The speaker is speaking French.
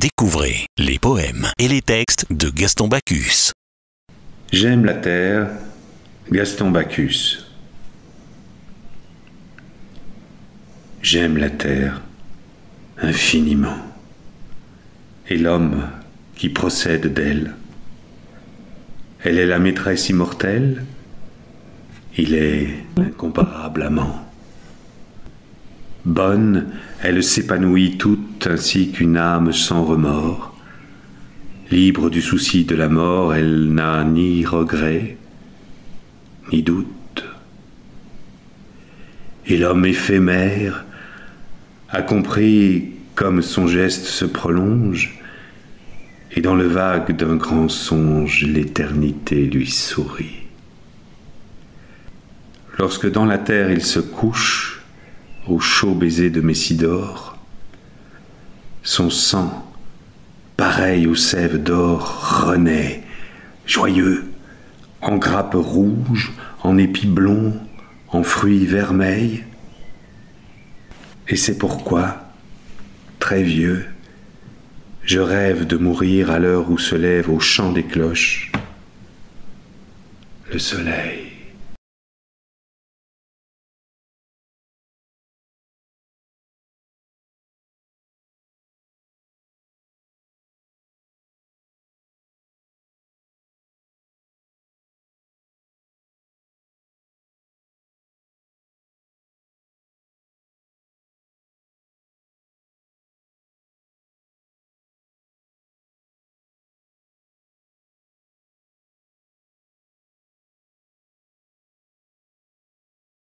Découvrez les poèmes et les textes de Gaston Bacchus. J'aime la terre, Gaston Bacchus. J'aime la terre infiniment, et l'homme qui procède d'elle. Elle est la maîtresse immortelle, il est l'incomparable amant. Bonne, elle s'épanouit toute ainsi qu'une âme sans remords. Libre du souci de la mort, elle n'a ni regret, ni doute. Et l'homme éphémère a compris comme son geste se prolonge, et dans le vague d'un grand songe l'éternité lui sourit. Lorsque dans la terre il se couche, au chaud baiser de Messidor. Son sang, pareil aux sèves d'or, renaît, joyeux, en grappes rouges, en épis blonds, en fruits vermeils. Et c'est pourquoi, très vieux, je rêve de mourir à l'heure où se lève au chant des cloches le soleil.